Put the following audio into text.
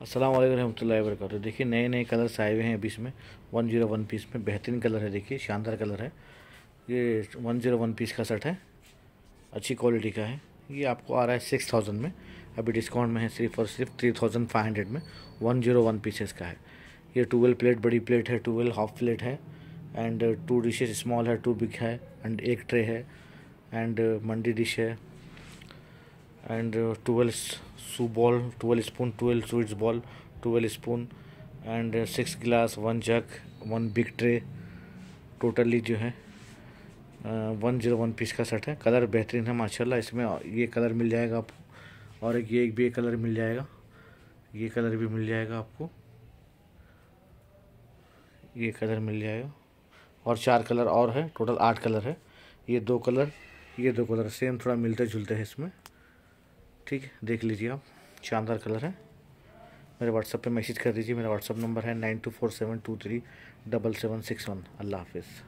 अस्सलाम वालेकुम रहमतुल्लाहि व बरकातुहू। देखिए नए नए कलर्स आए हुए हैं अभी इसमें वन ज़ीरो वन पीस में। बेहतरीन कलर है, देखिए, शानदार कलर है। ये वन ज़ीरो वन पीस का सेट है। अच्छी क्वालिटी का है। ये आपको आ रहा है सिक्स थाउज़ेंड में। अभी डिस्काउंट में है सिर्फ़ और सिर्फ़ थ्री थाउज़ेंड फाइव हंड्रेड में। वन ज़ीरो वन पीसेस का है। ये टूवेल्व प्लेट, बड़ी प्लेट है, टूवेल्व हाफ़ प्लेट है। एंड टू डिशेज स्मॉल है, टू बिग है, एंड एक ट्रे है। एंड मंडी डिश है। And twelve soup ball 12 spoon 12 sweets ball 12 spoon and six गिलास one jug one big tray totally जो है वन ज़ीरो वन पीस का सेट है। कलर बेहतरीन है, माशाल्लाह, इसमें ये कलर मिल जाएगा आपको, और एक, ये एक भी कलर मिल जाएगा, ये कलर भी मिल जाएगा आपको, ये कलर मिल जाएगा, और चार कलर और है टोटल आठ कलर है, ये दो कलर ये दो कलर सेम थोड़ा मिलते जुलते हैं इसमें। ठीक देख लीजिए आप। शानदार कलर है। मेरे व्हाट्सअप पे मैसेज कर दीजिए। मेरा व्हाट्सअप नंबर है nine two four seven two three double seven six one. अल्लाह हाफिज़।